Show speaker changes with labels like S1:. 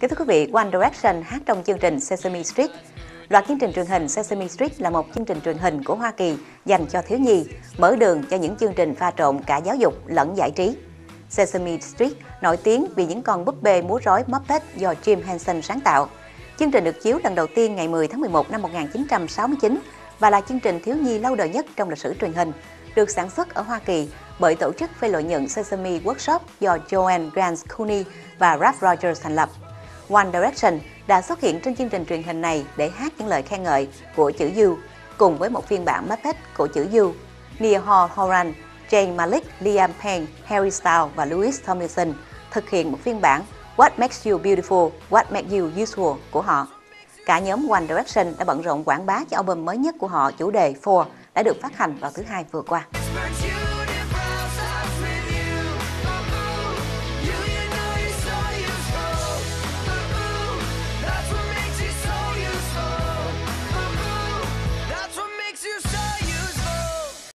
S1: Kính thưa quý vị, One Direction hát trong chương trình Sesame Street. Loạt chương trình truyền hình Sesame Street là một chương trình truyền hình của Hoa Kỳ dành cho thiếu nhi, mở đường cho những chương trình pha trộn cả giáo dục lẫn giải trí. Sesame Street nổi tiếng vì những con búp bê múa rối Muppet do Jim Henson sáng tạo. Chương trình được chiếu lần đầu tiên ngày 10 tháng 11 năm 1969 và là chương trình thiếu nhi lâu đời nhất trong lịch sử truyền hình, được sản xuất ở Hoa Kỳ bởi tổ chức phi lợi nhuận Sesame Workshop do Joanne Grant Cooney và Ralph Rogers thành lập. One Direction đã xuất hiện trên chương trình truyền hình này để hát những lời khen ngợi của chữ U, cùng với một phiên bản Muppet của chữ U. Nia Hall Horan, Jane Malik, Liam Payne, Harry Styles và Louis Tomlinson thực hiện một phiên bản What Makes You Beautiful, What Makes You Useful của họ. Cả nhóm One Direction đã bận rộn quảng bá cho album mới nhất của họ chủ đề Four đã được phát hành vào thứ hai vừa qua.